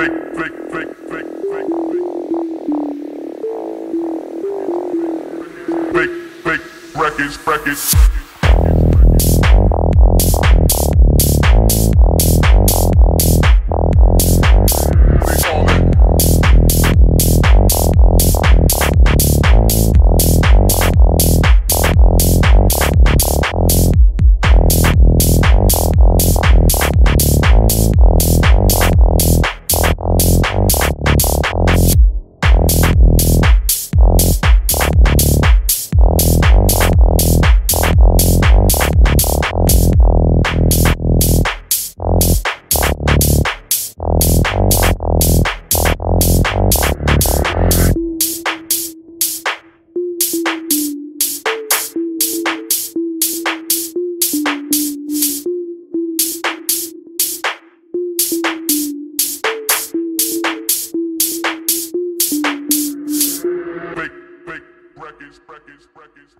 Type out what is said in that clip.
Fake, fake records, records. Fake records,